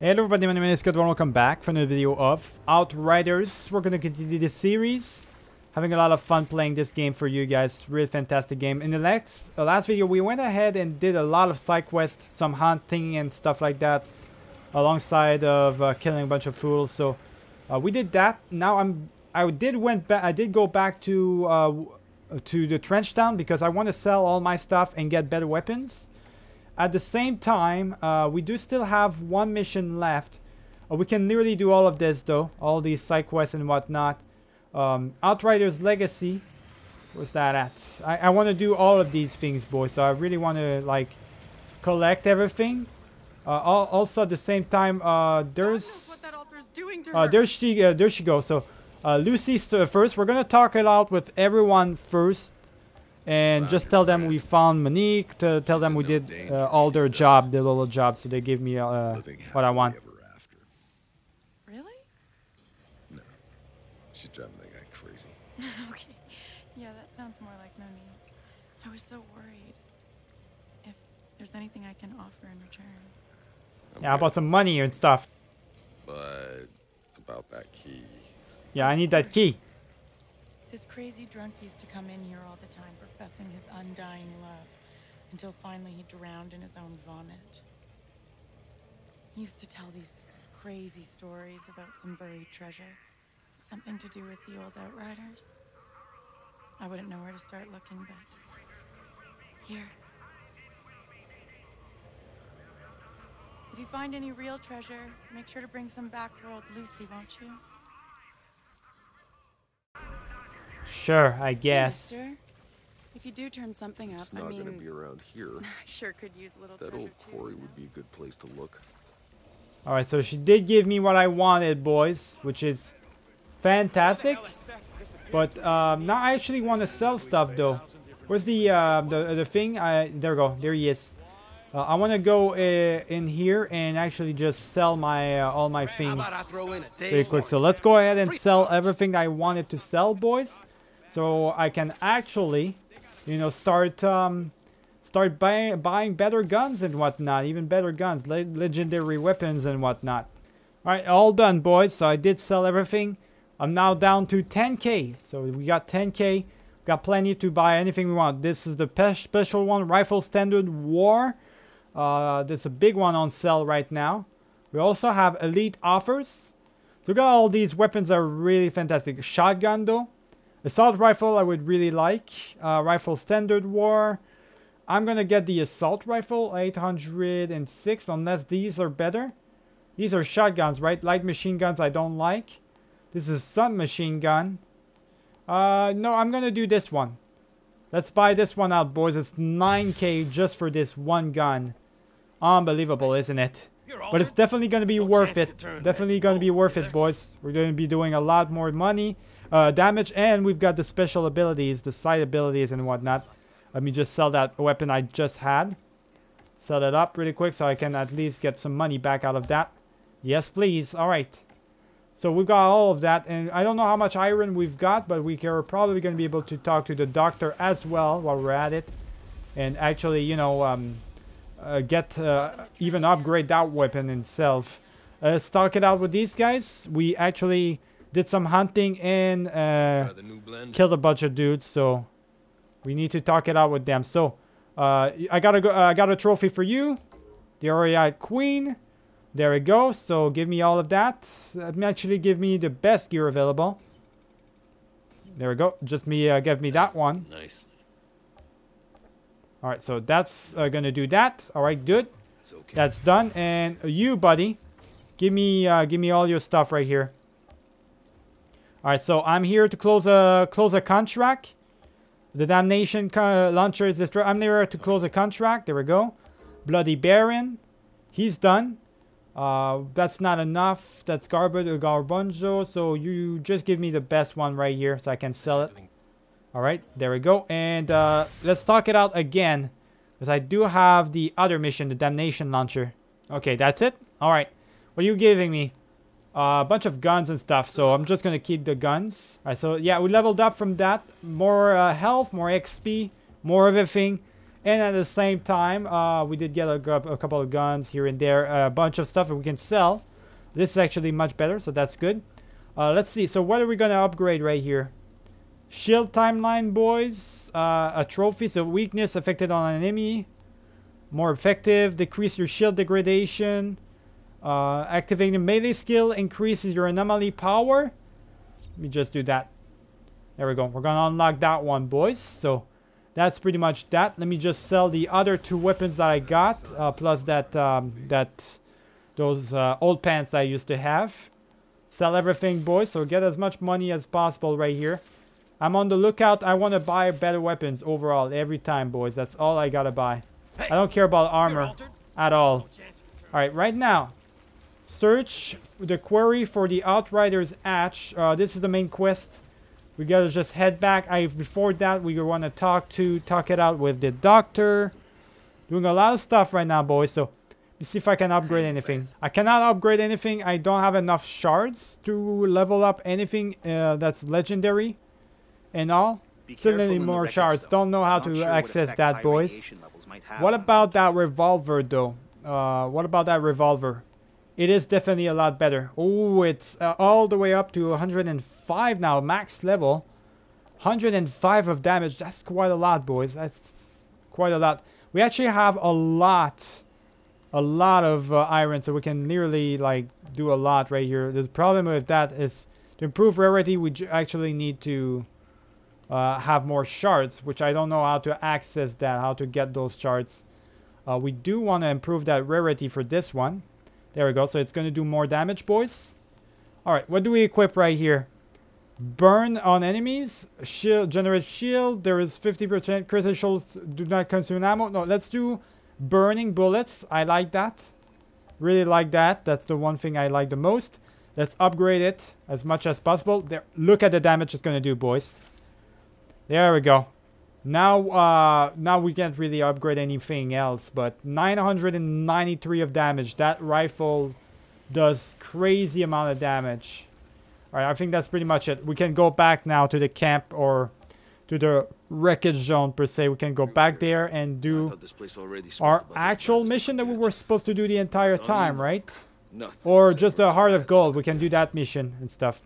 Hello everybody, my name is Scott, welcome back for another video of Outriders. We're gonna continue this series. Having a lot of fun playing this game for you guys. Really fantastic game. In the uh, last video, we went ahead and did a lot of side quests, some hunting and stuff like that. Alongside of uh, killing a bunch of fools. So uh, we did that. Now I'm, I did went back, I did go back to, uh, to the trench town because I want to sell all my stuff and get better weapons. At the same time, uh, we do still have one mission left. Uh, we can literally do all of this though, all these side quests and whatnot. Um, Outriders Legacy, where's that at? I, I want to do all of these things, boys. So I really want to like collect everything. Uh, also at the same time, uh, there's, uh, there she, uh, there she goes. So uh, Lucy first. We're gonna talk it out with everyone first and just tell them we found Monique, to tell them we did uh, all their job, their little job, so they give me uh, what I want. Really? No. She's driving that guy crazy. okay. Yeah, that sounds more like Monique. I was so worried. If there's anything I can offer in return. Okay. Yeah, about some money and stuff. But about that key. Yeah, I need that key. This crazy drunk used to come in here all the time, professing his undying love, until finally he drowned in his own vomit. He used to tell these crazy stories about some buried treasure, something to do with the old Outriders. I wouldn't know where to start looking, but here. If you find any real treasure, make sure to bring some back for old Lucy, won't you? Sure, I guess. Hey, if you do turn something up, it's not I mean, gonna be around here. I sure could use a little That old quarry too, would be a good place to look. Alright, so she did give me what I wanted, boys, which is fantastic. But um, now I actually want to sell stuff, though. Where's the uh, the the thing? I there we go. There he is. Uh, I want to go uh, in here and actually just sell my uh, all my things very quick. So let's go ahead and sell everything I wanted to sell, boys. So I can actually, you know, start um, start buying buying better guns and whatnot, even better guns, le legendary weapons and whatnot. All right, all done, boys. So I did sell everything. I'm now down to 10k. So we got 10k. Got plenty to buy anything we want. This is the special one, Rifle Standard War. Uh, there's a big one on sale right now. We also have elite offers. So we got all these weapons are really fantastic. Shotgun though. Assault rifle I would really like. Uh, rifle standard war. I'm gonna get the assault rifle 806 unless these are better. These are shotguns, right? Light machine guns I don't like. This is some machine gun. Uh, no, I'm gonna do this one. Let's buy this one out, boys. It's 9k just for this one gun. Unbelievable, isn't it? But it's definitely gonna be worth it. Definitely gonna be worth it, boys. We're gonna be doing a lot more money uh, damage, and we've got the special abilities, the side abilities and whatnot. Let me just sell that weapon I just had. Sell it up really quick so I can at least get some money back out of that. Yes, please. All right. So we've got all of that, and I don't know how much iron we've got, but we are probably going to be able to talk to the doctor as well while we're at it. And actually, you know, um, uh, get, uh, even upgrade that weapon itself. Uh, talk it out with these guys. We actually did some hunting and uh, killed a bunch of dudes. So we need to talk it out with them. So uh, I gotta go. Uh, I got a trophy for you, the Aureate Queen. There we go. So give me all of that. Actually, give me the best gear available. There we go. Just me. Uh, give me that one. Nice. All right. So that's uh, gonna do that. All right. Good. Okay. That's done. And you, buddy, give me uh, give me all your stuff right here. All right, so I'm here to close a close a contract. The damnation launcher is destroyed. I'm here to close a contract. There we go. Bloody Baron, he's done. Uh, that's not enough. That's garbage or garbunjo. So you just give me the best one right here so I can sell it. All right, there we go. And uh, let's talk it out again. Because I do have the other mission, the damnation launcher. Okay, that's it. All right. What are you giving me? A bunch of guns and stuff, so I'm just gonna keep the guns. Alright, so yeah, we leveled up from that. More uh, health, more XP, more everything. And at the same time, uh, we did get a, a, couple of guns here and there, a bunch of stuff that we can sell. This is actually much better, so that's good. Uh, let's see, so what are we to upgrade right here? Shield timeline, boys. Uh, a trophy, so weakness affected on an enemy. More effective, decrease your shield degradation. Uh, activating the melee skill increases your anomaly power. Let me just do that. There we go. We're going to unlock that one, boys. So that's pretty much that. Let me just sell the other two weapons that I got. Uh, plus that, um, that, those uh, old pants I used to have. Sell everything, boys. So get as much money as possible right here. I'm on the lookout. I want to buy better weapons overall every time, boys. That's all I got to buy. I don't care about armor at all. Alright, right now, search the quarry for the Outrider's Hatch. Uh, this is the main quest. We gotta just head back. I Before that, we want to talk to, talk it out with the doctor. Doing a lot of stuff right now, boys. So, let's see if I can upgrade anything. I cannot upgrade anything. I don't have enough shards to level up anything uh, that's legendary and all. Still need more shards. Don't know how to sure access that, boys. What about that revolver, though? Uh, what about that revolver? It is definitely a lot better. Oh, it's uh, all the way up to 105 now, max level. 105 of damage. That's quite a lot, boys. That's quite a lot. We actually have a lot, a lot of uh, iron, so we can nearly like do a lot right here. The problem with that is to improve rarity, we actually need to uh, have more shards, which I don't know how to access that, how to get those shards. Uh, we do want to improve that rarity for this one. There we go. So it's going to do more damage, boys. All right, what do we equip right here? Burn on enemies. Shield, generate shield. There is 50% critical. Do not consume ammo. No, let's do burning bullets. I like that. Really like that. That's the one thing I like the most. Let's upgrade it as much as possible. There, look at the damage it's going to do, boys. There we go. Now, uh, now we can't really upgrade anything else, but 993 of damage. That rifle does crazy amount of damage. Alright, I think that's pretty much it. We can go back now to the camp or to the wreckage zone per se. We can go back there and do our actual mission that we were supposed to do the entire time, right? Or just the Heart of Gold. We can do that mission and stuff.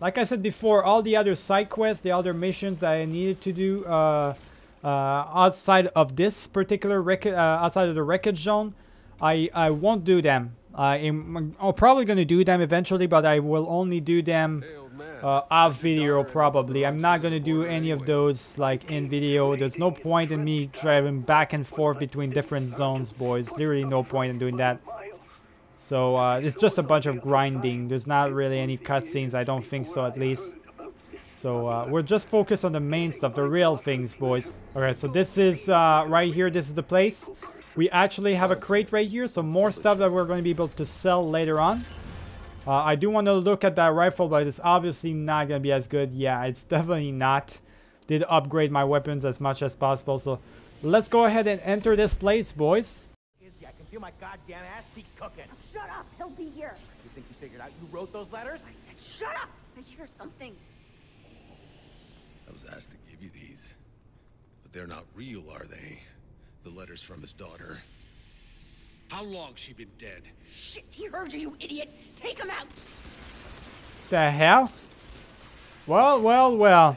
Like I said before, all the other side quests, the other missions that I needed to do uh, uh, outside of this particular uh, outside of the wreckage zone, I, I won't do them. I'm, I'm probably going to do them eventually, but I will only do them uh, off video probably. I'm not going to do any of those like in video. There's no point in me driving back and forth between different zones, boys. Literally no point in doing that. So uh, it's just a bunch of grinding. There's not really any cutscenes. I don't think so, at least. So uh, we're just focused on the main stuff, the real things, boys. Alright, so this is uh, right here. This is the place. We actually have a crate right here. So more stuff that we're going to be able to sell later on. Uh, I do want to look at that rifle, but it's obviously not going to be as good. Yeah, it's definitely not. Did upgrade my weapons as much as possible. So let's go ahead and enter this place, boys. I can feel my goddamn ass be cooking. Oh, shut up! He'll be here. You think you figured out you wrote those letters? I said, shut up! I hear something. I was asked to give you these. But they're not real, are they? The letters from his daughter. How long she been dead? Shit, he heard you, you idiot! Take him out! The hell? Well, well, well.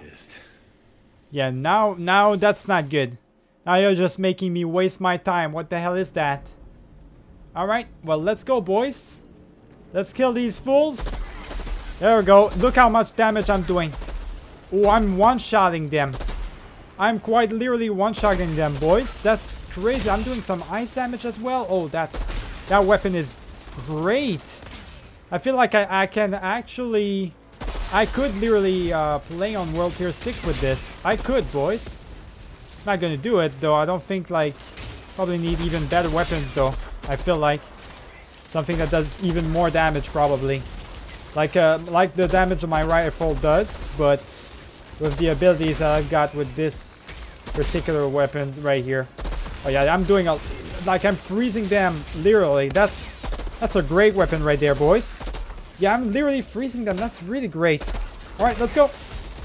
Yeah, now, now that's not good. Now you're just making me waste my time. What the hell is that? Alright, well, let's go, boys. Let's kill these fools. There we go. Look how much damage I'm doing. Oh, I'm one-shotting them. I'm quite literally one-shotting them, boys. That's crazy. I'm doing some ice damage as well. Oh, that that weapon is great. I feel like I, I can actually... I could literally uh, play on World Tier 6 with this. I could, boys. Not gonna do it, though. I don't think, like... Probably need even better weapons, though. I feel like. Something that does even more damage, probably. Like, uh, like the damage of my rifle does, but with the abilities that I've got with this particular weapon right here. Oh yeah, I'm doing a... Like, I'm freezing them, literally. That's that's a great weapon right there, boys. Yeah, I'm literally freezing them. That's really great. Alright, let's go.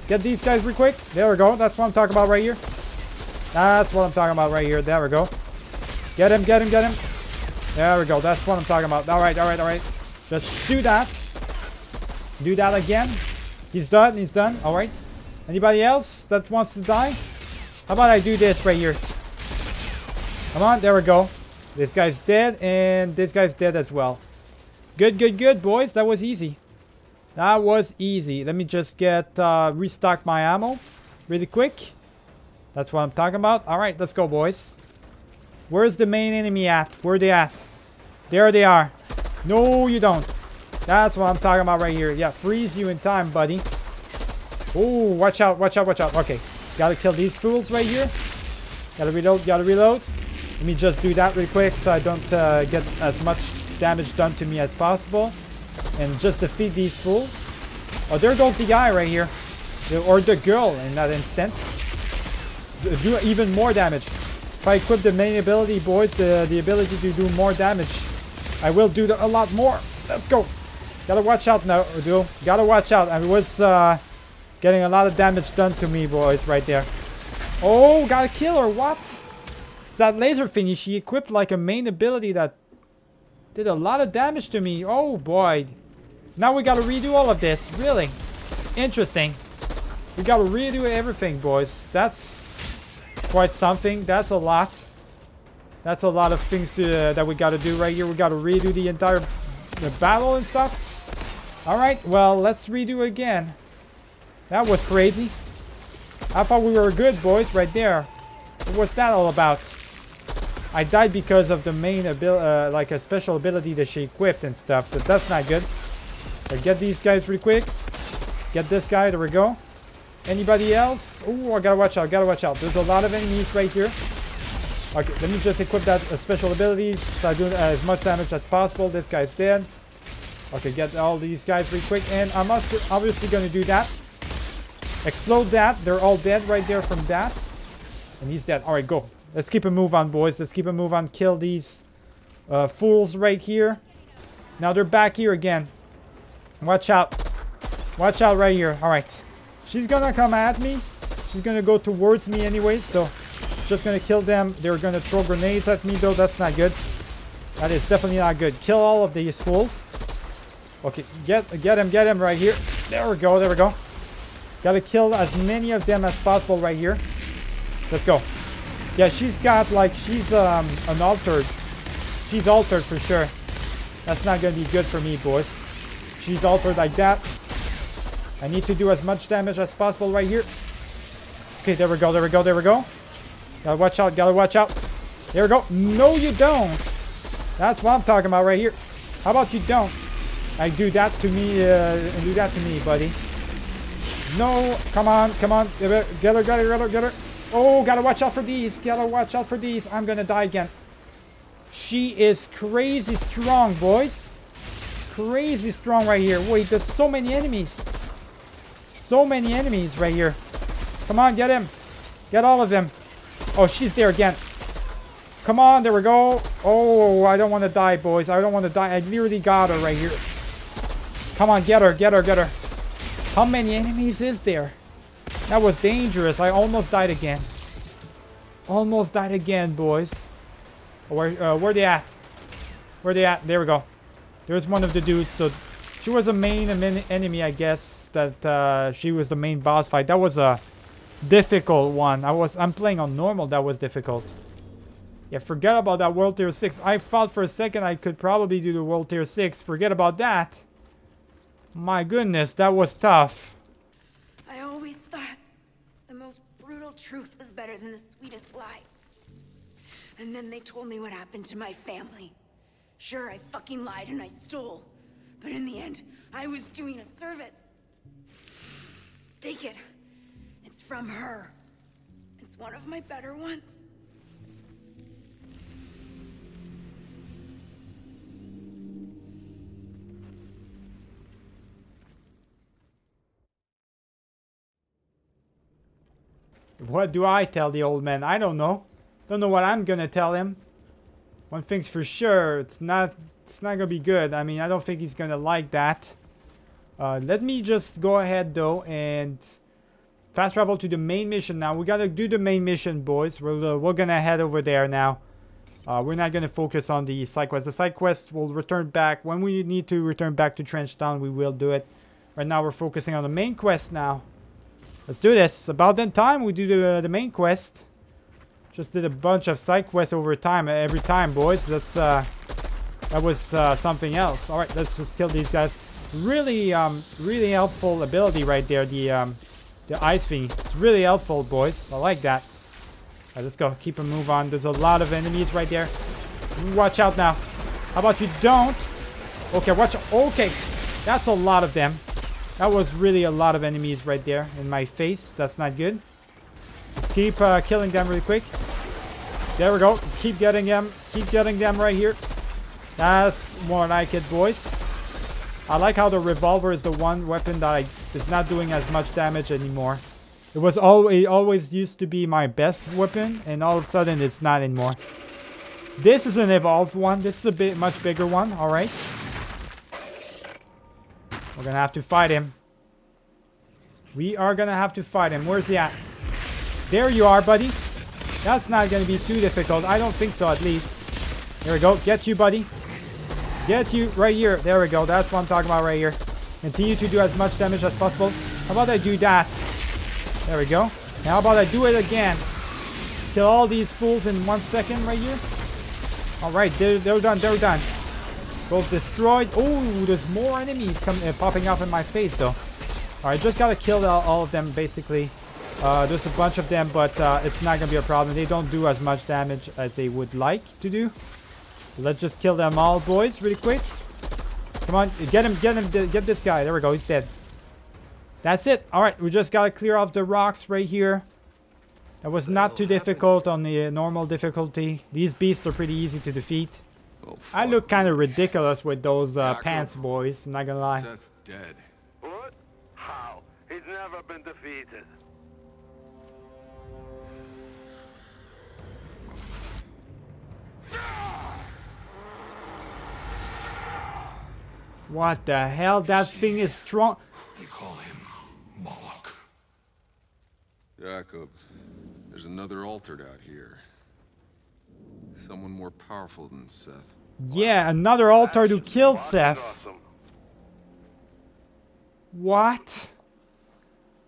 Get these guys real quick. There we go. That's what I'm talking about right here. That's what I'm talking about right here. There we go. Get him, get him, get him. There we go. That's what I'm talking about. All right, all right, all right. Just do that. Do that again. He's done. He's done. All right. Anybody else that wants to die? How about I do this right here? Come on. There we go. This guy's dead, and this guy's dead as well. Good, good, good, boys. That was easy. That was easy. Let me just get uh, restock my ammo really quick. That's what I'm talking about. All right, let's go, boys. Where's the main enemy at? Where they at? There they are. No, you don't. That's what I'm talking about right here. Yeah, freeze you in time, buddy. Oh, watch out, watch out, watch out. Okay, gotta kill these fools right here. Gotta reload, gotta reload. Let me just do that real quick so I don't uh, get as much damage done to me as possible. And just defeat these fools. Oh, there goes the guy right here. Or the girl in that instance. Do even more damage. If I equip the main ability, boys, the, the ability to do more damage, I will do a lot more. Let's go. Gotta watch out now, Udo. Gotta watch out. I was uh, getting a lot of damage done to me, boys, right there. Oh, got a kill her. What? It's that laser thingy. She equipped like a main ability that did a lot of damage to me. Oh, boy. Now we gotta redo all of this. Really? Interesting. We gotta redo everything, boys. That's quite something. That's a lot. That's a lot of things to, uh, that we gotta do right here. We gotta redo the entire the battle and stuff. Alright, well, let's redo again. That was crazy. I thought we were good, boys, right there. What was that all about? I died because of the main ability, uh, like a special ability that she equipped and stuff, but that's not good. So get these guys real quick. Get this guy, there we go. Anybody else? Oh, I gotta watch out, gotta watch out. There's a lot of enemies right here. Okay, let me just equip that uh, special ability so I do as much damage as possible. This guy's dead. Okay, get all these guys real quick. And I'm obviously gonna do that. Explode that. They're all dead right there from that. And he's dead. Alright, go. Let's keep a move on, boys. Let's keep a move on. Kill these uh, fools right here. Now they're back here again. Watch out. Watch out right here. Alright. She's gonna come at me. She's gonna go towards me anyway, so just gonna kill them. They're gonna throw grenades at me though. That's not good. That is definitely not good. Kill all of these fools. Okay, get get him, get him right here. There we go, there we go. Gotta kill as many of them as possible right here. Let's go. Yeah, she's got like she's um an altered. She's altered for sure. That's not gonna be good for me, boys. She's altered like that. I need to do as much damage as possible right here. Okay, there we go, there we go, there we go. Gotta watch out, gotta watch out. There we go. No, you don't. That's what I'm talking about right here. How about you don't? I do that to me, uh, do that to me, buddy. No, come on, come on. Get her, get her, get her, get her. Oh, gotta watch out for these. Gotta watch out for these. I'm gonna die again. She is crazy strong, boys. Crazy strong right here. Wait, there's so many enemies. So many enemies right here. Come on, get him. Get all of them. Oh, she's there again. Come on, there we go. Oh, I don't want to die, boys. I don't want to die. I literally got her right here. Come on, get her, get her, get her. How many enemies is there? That was dangerous. I almost died again. Almost died again, boys. Where, uh, where they at? Where they at? There we go. There's one of the dudes. So she was a main enemy, I guess. That uh, she was the main boss fight. That was a difficult one. I was I'm playing on normal. That was difficult. Yeah, forget about that World Tier 6. I thought for a second I could probably do the World Tier 6. Forget about that. My goodness, that was tough. I always thought the most brutal truth was better than the sweetest lie. And then they told me what happened to my family. Sure, I fucking lied and I stole. But in the end, I was doing a service. Take it. It's from her. It's one of my better ones. What do I tell the old man? I don't know. Don't know what I'm gonna tell him. One thing's for sure, it's not it's not gonna be good. I mean, I don't think he's gonna like that. Uh, let me just go ahead though and fast travel to the main mission now. We gotta do the main mission, boys. We're, uh, we're gonna head over there now. Uh, we're not gonna focus on the side quest. The side quests will return back. When we need to return back to Trenchtown, we will do it. Right now, we're focusing on the main quest now. Let's do this. About that time, we do the, the main quest. Just did a bunch of side quests over time, every time, boys. That's, uh, that was uh, something else. All right, let's just kill these guys. Really, um, really helpful ability right there. The, um, the ice thing. It's really helpful, boys. I like that. Let's go. Keep a move on. There's a lot of enemies right there. Watch out now. How about you don't? Okay, watch. Okay, that's a lot of them. That was really a lot of enemies right there in my face. That's not good. Keep uh, killing them really quick. There we go. Keep getting them. Keep getting them right here. That's more like it, boys. I like how the revolver is the one weapon that I, is not doing as much damage anymore. It was always always used to be my best weapon, and all of a sudden it's not anymore. This is an evolved one. This is a bit much bigger one. All right. We're gonna have to fight him. We are gonna have to fight him. Where's he at? There you are, buddy. That's not gonna be too difficult. I don't think so, at least. Here we go. Get you, buddy. Get you right here. There we go. That's what I'm talking about right here. Continue to do as much damage as possible. How about I do that? There we go. Now how about I do it again? Kill all these fools in one second right here. Alright, they're, they're done. They're done. Both destroyed. Oh, there's more enemies coming, uh, popping up in my face, though. Alright, just gotta kill all, all, of them, basically. Uh, there's a bunch of them, but uh, it's not gonna be a problem. They don't do as much damage as they would like to do. So let's just kill them all, boys, really quick. Come on, get him, get him, get this guy. There we go, he's dead. That's it. Alright, we just gotta clear off the rocks right here. That was not too difficult on the uh, normal difficulty. These beasts are pretty easy to defeat. Oh, I look kind of ridiculous with those uh, pants, boys. I'm not gonna lie. Seth's dead. What? How? He's never been defeated. What the hell? That thing is strong. They call him Moloch. Jacob, there's another altered out here. Someone more powerful than Seth. Yeah, another altered who killed Seth. What?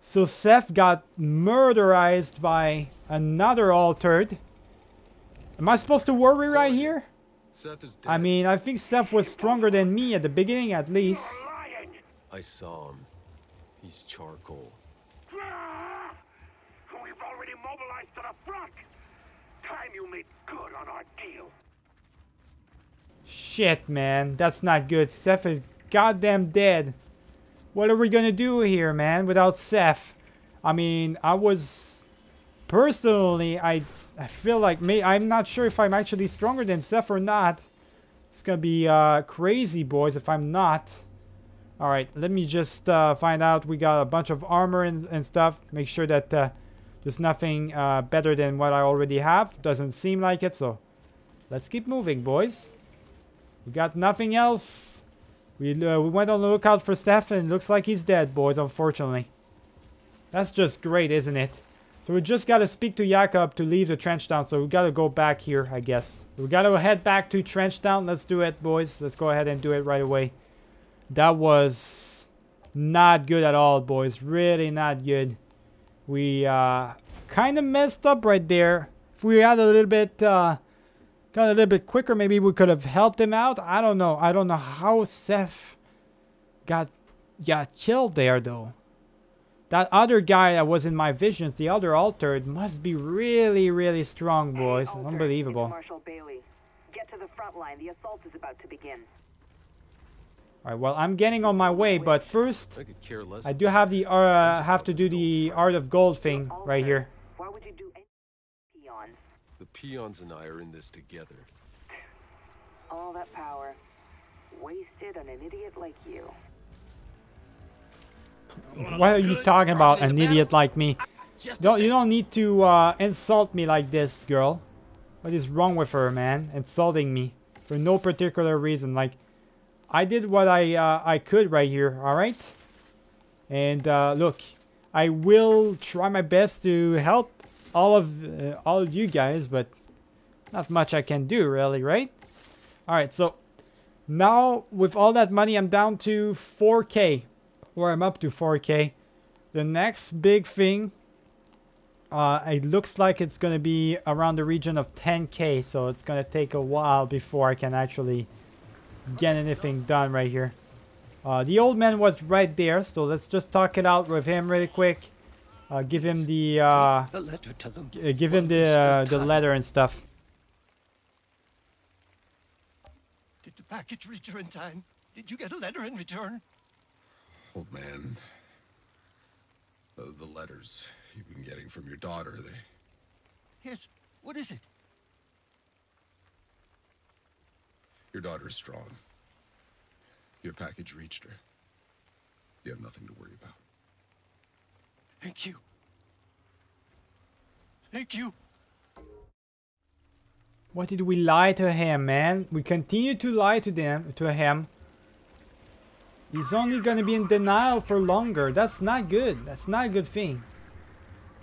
So Seth got murderized by another altered. Am I supposed to worry right here? Seth is dead. I mean, I think Seth was stronger than me at the beginning at least. I saw him. He's charcoal. We've already mobilized to the front. Time you made good on our deal. Shit, man. That's not good. Seth is goddamn dead. What are we gonna do here, man, without Seth? I mean, I was... Personally, I I feel like me. I'm not sure if I'm actually stronger than Seth or not. It's gonna be uh, crazy, boys, if I'm not. Alright, let me just uh, find out. We got a bunch of armor and, and stuff. Make sure that uh, there's nothing uh, better than what I already have. Doesn't seem like it, so let's keep moving, boys. We got nothing else. We, uh, we went on the lookout for Seth, and looks like he's dead, boys, unfortunately. That's just great, isn't it? So we just gotta speak to Jakob to leave the Trench Town. So we gotta go back here, I guess. We gotta head back to Trench Town. Let's do it, boys. Let's go ahead and do it right away. That was not good at all, boys. Really not good. We uh, kind of messed up right there. If we had a little bit, uh, got a little bit quicker, maybe we could have helped him out. I don't know. I don't know how Seth got got killed there, though. That other guy that was in my visions, the other altered, must be really, really strong, boys. Hey, Unbelievable. Marshal Bailey. Get to the front line. The assault is about to begin. Alright, well, I'm getting on my way, but first, I, I do have the uh, have to do the Art of Gold thing right here. Why would you do any peons? The peons and I are in this together. All that power wasted on an idiot like you. Why are you talking about an idiot like me? Don't you don't need to uh, insult me like this, girl. What is wrong with her, man? Insulting me for no particular reason. Like, I did what I uh, I could right here. All right. And uh, look, I will try my best to help all of uh, all of you guys, but not much I can do really, right? All right, so now with all that money, I'm down to 4K, or I'm up to 4K. The next big thing, uh, it looks like it's gonna be around the region of 10K, so it's gonna take a while before I can actually get anything done right here. Uh, the old man was right there, so let's just talk it out with him really quick. Uh, give him the, uh, The letter to them. give him the uh, the letter and stuff. Did the package in time? Did you get a letter in return? Old man. The, the letters you've been getting from your daughter, they. Yes. What is it? Your daughter is strong. Your package reached her. You have nothing to worry about. Thank you. Thank you. What did we lie to him, man? We continue to lie to them, to him. He's only gonna be in denial for longer. That's not good. That's not a good thing.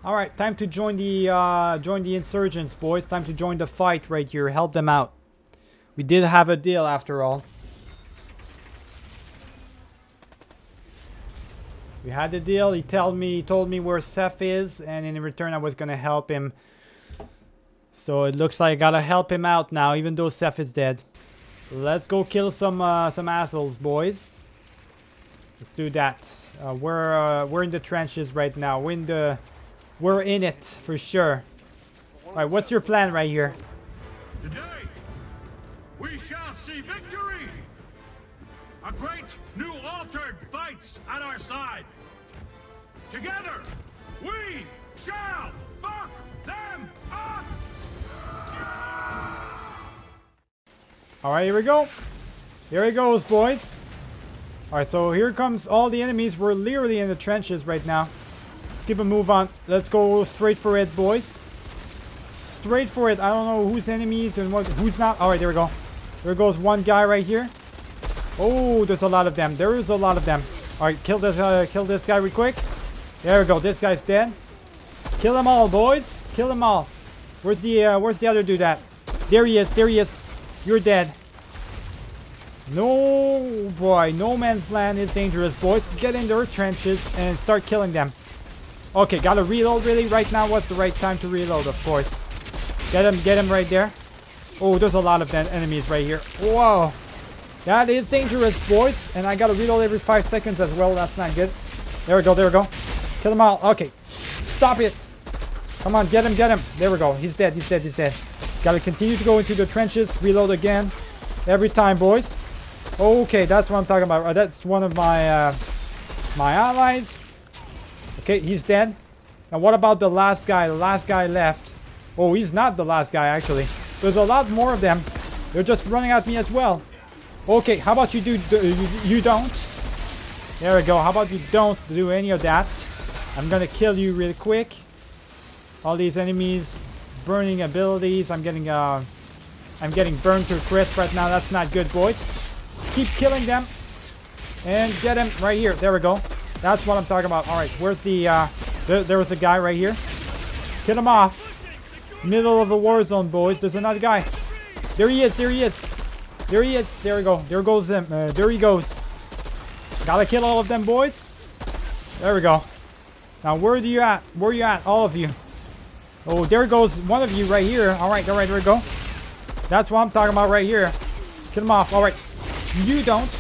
All right, time to join the uh, join the insurgents, boys. Time to join the fight right here. Help them out. We did have a deal after all. We had the deal. He told me he told me where Seth is, and in return I was gonna help him. So it looks like I gotta help him out now, even though Seth is dead. Let's go kill some uh, some assholes, boys. Let's do that. Uh, we're uh, we're in the trenches right now. We're in the we're in it for sure. All right, what's your plan right here? Today, we shall see victory! A great new altered fights at our side. Together, we shall fuck them up! All right, here we go. Here it goes, boys. All right, so here comes all the enemies. We're literally in the trenches right now. Let's keep a move on. Let's go straight for it, boys. Straight for it. I don't know who's enemies and what, who's not. All right, there we go. There goes one guy right here. Oh, there's a lot of them. There is a lot of them. All right, kill this, uh, kill this guy real quick. There we go. This guy's dead. Kill them all, boys. Kill them all. Where's the, uh, where's the other dude at? There he is. There he is. You're dead. No, boy. No man's land is dangerous, boys. Get in their trenches and start killing them. Okay, gotta reload really right now. What's the right time to reload, of course. Get him, get him right there. Oh, there's a lot of enemies right here. Whoa. That is dangerous, boys. And I gotta reload every five seconds as well. That's not good. There we go, there we go. Kill them all. Okay. Stop it. Come on, get him, get him. There we go. He's dead, he's dead, he's dead. Gotta continue to go into the trenches. Reload again. Every time, boys. Okay, that's what I'm talking about. Uh, that's one of my uh, my allies. Okay, he's dead. Now what about the last guy? The last guy left. Oh, he's not the last guy, actually. There's a lot more of them. They're just running at me as well. Okay, how about you do, you, you don't? There we go. How about you don't do any of that? I'm gonna kill you really quick. All these enemies, burning abilities. I'm getting uh, I'm getting burned to a crisp right now. That's not good, boys. Keep killing them and get him right here. There we go. That's what I'm talking about. All right, where's the? Uh, there, there was a guy right here. Kill him off. Middle of the war zone, boys. There's another guy. There he is. There he is. There he is. There we go. There goes him. Uh, there he goes. Gotta kill all of them, boys. There we go. Now, where are you at? Where are you at? All of you. Oh, there goes one of you right here. All right, all right, there we go. That's what I'm talking about right here. Kill him off. All right. You don't.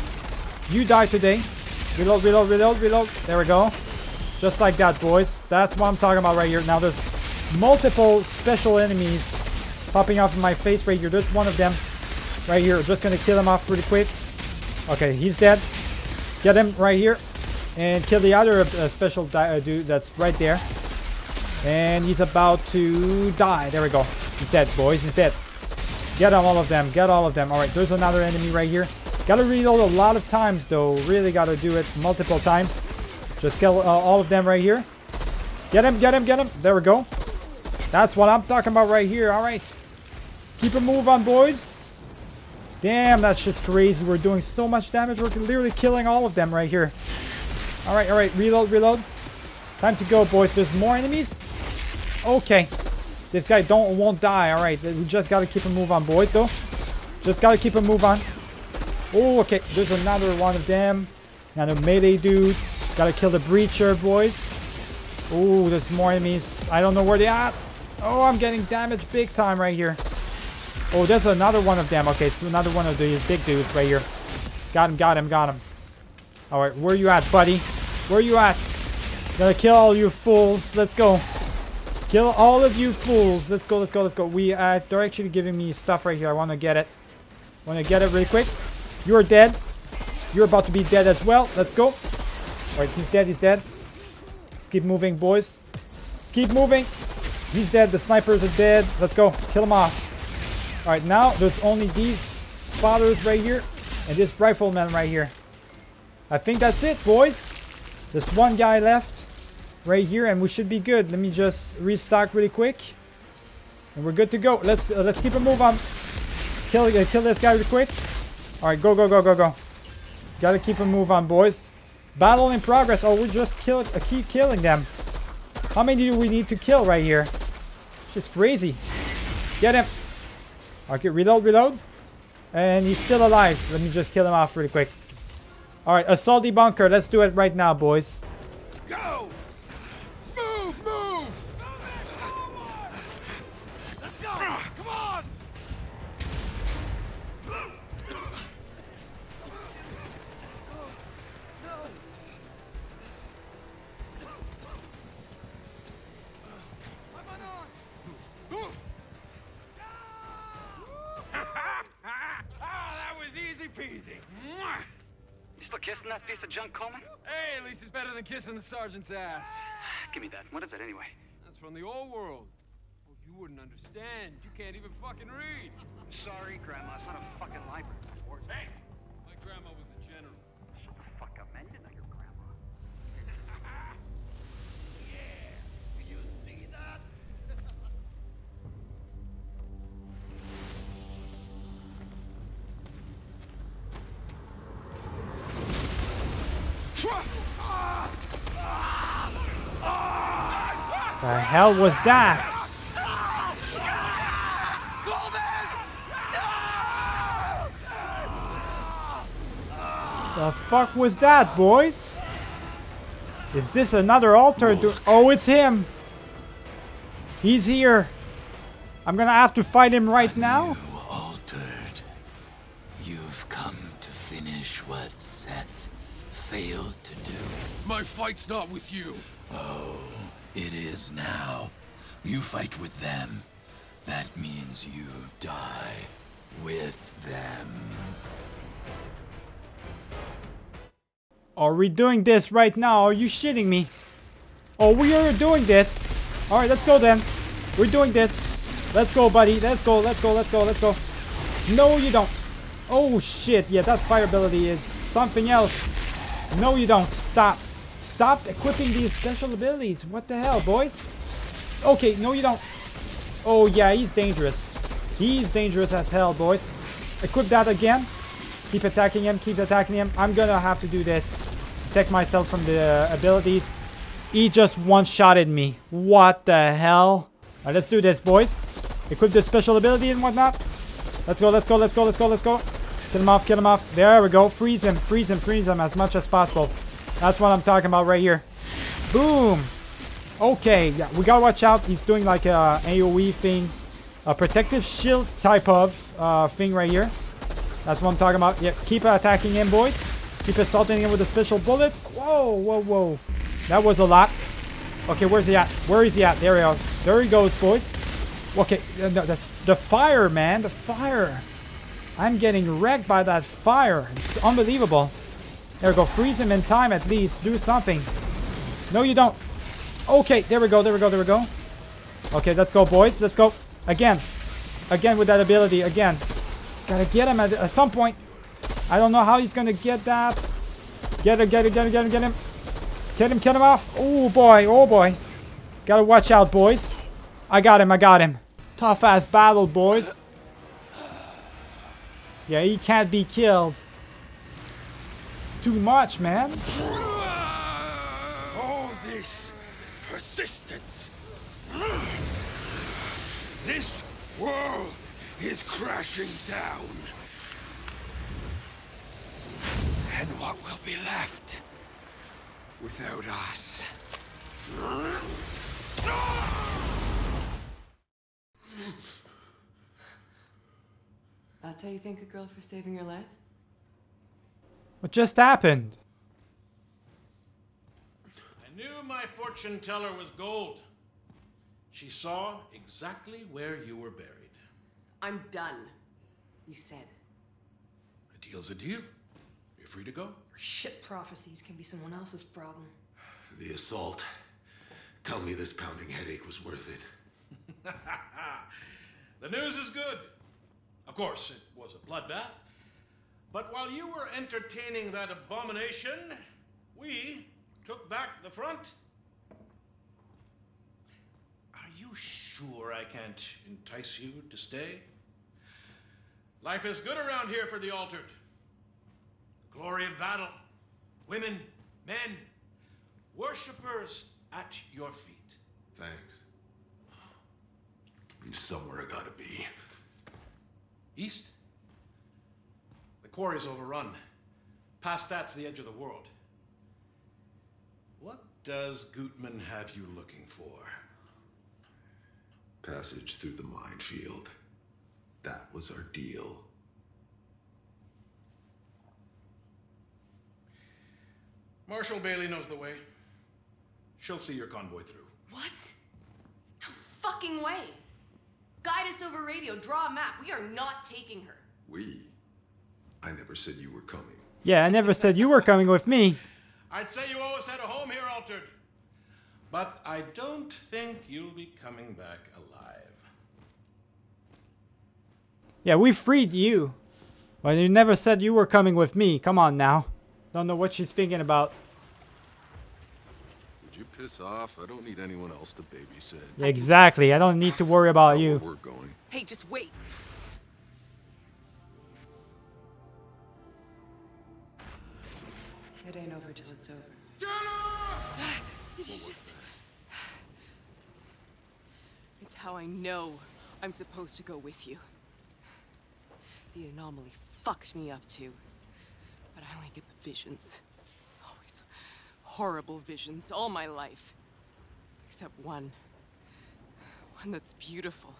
You die today. Reload, reload, reload, reload. There we go. Just like that, boys. That's what I'm talking about right here. Now, there's multiple special enemies popping off in my face right here. There's one of them right here. Just gonna kill him off pretty quick. Okay, he's dead. Get him right here. And kill the other uh, special uh, dude that's right there. And he's about to die. There we go. He's dead, boys. He's dead. Get all of them. Get all of them. All right, there's another enemy right here. Gotta reload a lot of times, though. Really gotta do it multiple times. Just kill uh, all of them right here. Get him, get him, get him. There we go. That's what I'm talking about right here. All right. Keep a move on, boys. Damn, that's just crazy. We're doing so much damage. We're literally killing all of them right here. All right, all right. Reload, reload. Time to go, boys. There's more enemies? Okay. This guy don't won't die. Alright, we just gotta keep a move on, boys, though. Just gotta keep a move on. Oh, okay. There's another one of them. Another melee dude. Gotta kill the breacher, boys. Oh, there's more enemies. I don't know where they are. Oh, I'm getting damaged big time right here. Oh, there's another one of them. Okay, so another one of these big dudes right here. Got him, got him, got him. Alright, where you at, buddy? Where you at? Gotta kill all you fools. Let's go. Kill all of you fools. Let's go, let's go, let's go. We, uh, they're actually giving me stuff right here. I want to get it. Want to get it really quick. You're dead. You're about to be dead as well. Let's go. Alright, he's dead, he's dead. Let's keep moving, boys. Let's keep moving. He's dead. The snipers are dead. Let's go. Kill him off. Alright, now there's only these spotters right here. And this rifleman right here. I think that's it, boys. There's one guy left right here and we should be good. Let me just restock really quick. And we're good to go. Let's uh, let's keep a move on. Kill, uh, kill this guy real quick. Alright, go, go, go, go, go. Gotta keep a move on, boys. Battle in progress. Oh, we just kill, uh, keep killing them. How many do we need to kill right here? It's just crazy. Get him. Okay, reload, reload. And he's still alive. Let me just kill him off really quick. Alright, assault the bunker. Let's do it right now, boys. Go! Easy You still kissing that piece of junk, Coleman? Hey, at least it's better than kissing the sergeant's ass. Give me that. What is it anyway? That's from the old world. Oh, you wouldn't understand. You can't even fucking read. Sorry, Grandma. It's not a fucking library. Hell was that? The fuck was that, boys? Is this another altar? Oh, it's him. He's here. I'm gonna have to fight him right now. altered. You've come to finish what Seth failed to do. My fight's not with you. Oh, it is now. You fight with them. That means you die with them. Are we doing this right now? Are you shitting me? Oh, we are doing this. Alright, let's go then. We're doing this. Let's go, buddy. Let's go, let's go, let's go, let's go. No, you don't. Oh, shit. Yeah, that fire ability is something else. No, you don't. Stop. Stop equipping these special abilities. What the hell, boys? Okay, no, you don't. Oh, yeah, he's dangerous. He's dangerous as hell, boys. Equip that again. Keep attacking him, keep attacking him. I'm gonna have to do this. Protect myself from the abilities. He just one-shotted me. What the hell? Alright, let's do this, boys. Equip the special ability and whatnot. Let's go, let's go, let's go, let's go, let's go. Kill him off, kill him off. There we go. Freeze him, freeze him, freeze him as much as possible. That's what I'm talking about right here. Boom. Okay, yeah, we gotta watch out. He's doing like a AoE thing. A protective shield type of uh, thing right here. That's what I'm talking about. Yeah, keep attacking him, boys. Keep assaulting him with the special bullets. Whoa, whoa, whoa. That was a lot. Okay, where's he at? Where is he at? There he goes. There he goes, boys. Okay, uh, no, that's the fire, man. The fire. I'm getting wrecked by that fire. It's unbelievable. There we go. Freeze him in time at least. Do something. No, you don't. Okay, there we go. There we go. There we go. Okay, let's go, boys. Let's go. Again. Again with that ability. Again. Gotta get him at, at some point. I don't know how he's gonna get that. Get him, get him, get him, get him, get him. Get him, get him off. Oh boy, oh boy. Gotta watch out, boys. I got him, I got him. Tough ass battle, boys. Yeah, he can't be killed. It's too much, man. All this persistence. This world is crashing down. And what will be left without us? That's how you thank a girl for saving your life? What just happened? I knew my fortune teller was gold. She saw exactly where you were buried. I'm done. You said. A deal's a deal. You're free to go. Your shit prophecies can be someone else's problem. The assault. Tell me this pounding headache was worth it. the news is good. Of course, it was a bloodbath. But while you were entertaining that abomination, we took back the front. Are you sure I can't entice you to stay? Life is good around here for the altered. The glory of battle, women, men, worshippers at your feet. Thanks. Somewhere I gotta be. East? The quarry's overrun. Past that's the edge of the world. What does Gutman have you looking for? Passage through the minefield. That was our deal. Marshal Bailey knows the way. She'll see your convoy through. What? No fucking way. Guide us over radio, draw a map. We are not taking her. We? I never said you were coming. Yeah, I never said you were coming with me. I'd say you always had a home here, Altered. But I don't think you'll be coming back alive. Yeah, we freed you. But you never said you were coming with me. Come on now. Don't know what she's thinking about. Would you piss off? I don't need anyone else to babysit. Exactly. I don't need to worry about you. We're going. Hey, just wait. Over till it's over. Did you just... It's how I know I'm supposed to go with you. The anomaly fucked me up too. But I only get the visions. Always horrible visions all my life. Except one. One that's beautiful.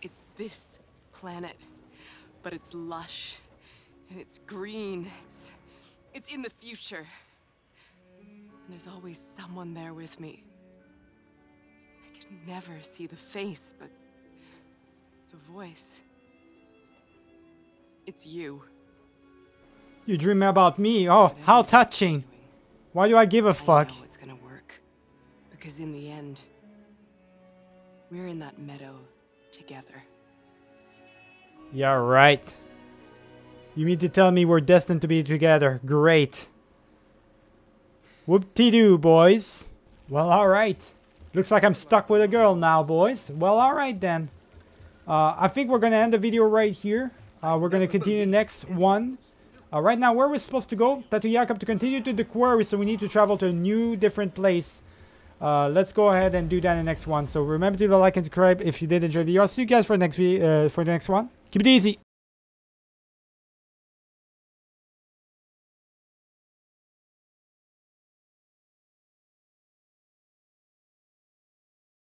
It's this planet, but it's lush and it's green. It's it's in the future. And there's always someone there with me. I can never see the face, but the voice. It's you. You dream about me? Oh, how touching. Why do I give a fuck? I it's gonna work. Because in the end, we're in that meadow together. Yeah, right. You mean to tell me we're destined to be together? Great. Whoop-de-doo, boys. Well, alright. Looks like I'm stuck with a girl now, boys. Well, alright then. Uh, I think we're gonna end the video right here. Uh, we're gonna continue the next one. Uh, right now, where we're supposed to go? Tatu Jakub to continue to the quarry, so we need to travel to a new, different place. Uh, let's go ahead and do that in the next one. So remember to like and subscribe if you did enjoy the video. I'll see you guys for the next, uh, for the next one. Keep it easy.